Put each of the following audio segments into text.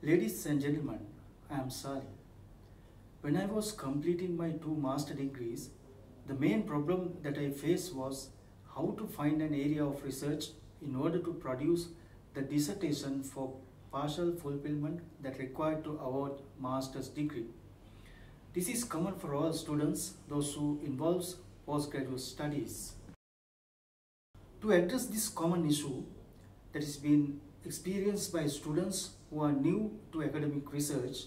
Ladies and gentlemen, I am Sari. When I was completing my two master degrees, the main problem that I faced was how to find an area of research in order to produce the dissertation for partial fulfillment that required to award master's degree. This is common for all students, those who involves postgraduate studies. To address this common issue that is being experienced by students who are new to academic research,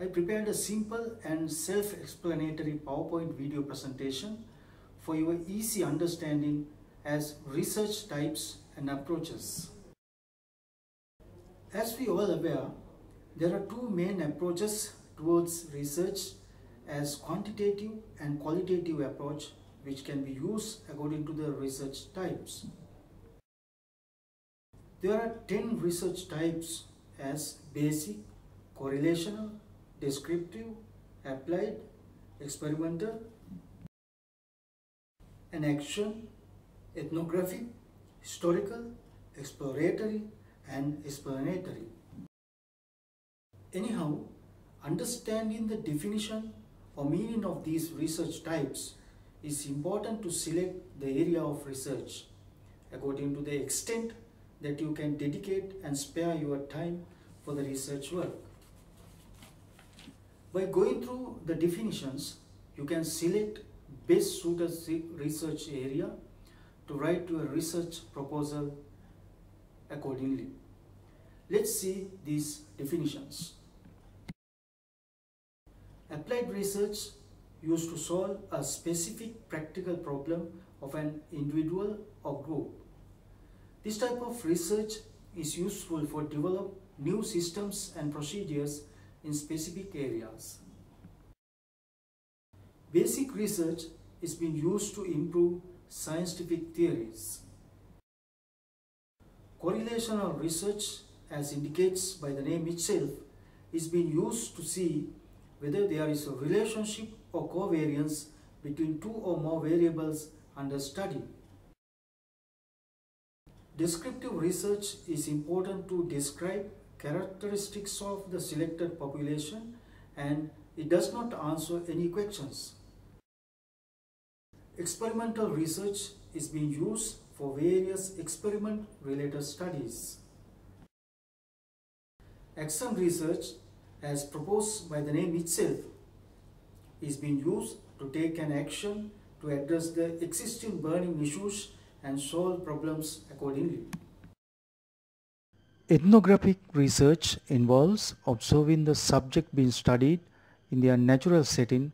I prepared a simple and self-explanatory PowerPoint video presentation for your easy understanding as research types and approaches. As we all aware, there are two main approaches towards research as quantitative and qualitative approach which can be used according to the research types. There are 10 research types as basic, correlational, descriptive, applied, experimental, and action, ethnographic, historical, exploratory, and explanatory. Anyhow, understanding the definition or meaning of these research types is important to select the area of research according to the extent that you can dedicate and spare your time for the research work. By going through the definitions, you can select best suited research area to write your research proposal accordingly. Let's see these definitions. Applied research used to solve a specific practical problem of an individual or group. This type of research is useful for develop new systems and procedures in specific areas. Basic research is being used to improve scientific theories. Correlational research, as indicates by the name itself, is being used to see whether there is a relationship or covariance between two or more variables under study. Descriptive research is important to describe characteristics of the selected population and it does not answer any questions. Experimental research is being used for various experiment related studies. Action research as proposed by the name itself is being used to take an action to address the existing burning issues and solve problems accordingly. Ethnographic research involves observing the subject being studied in their natural setting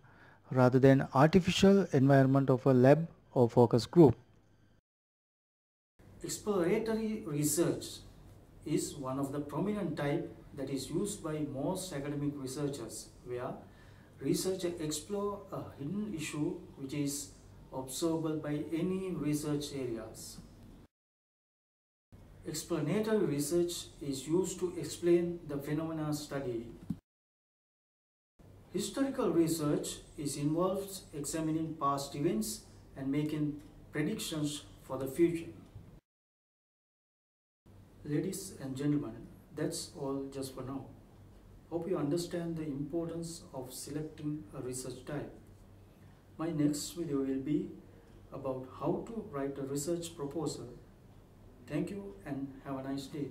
rather than artificial environment of a lab or focus group. Exploratory research is one of the prominent type that is used by most academic researchers where researchers explore a hidden issue which is observable by any research areas. Explanatory research is used to explain the phenomena studied. Historical research is involved examining past events and making predictions for the future. Ladies and gentlemen, that's all just for now. Hope you understand the importance of selecting a research type. My next video will be about how to write a research proposal. Thank you and have a nice day.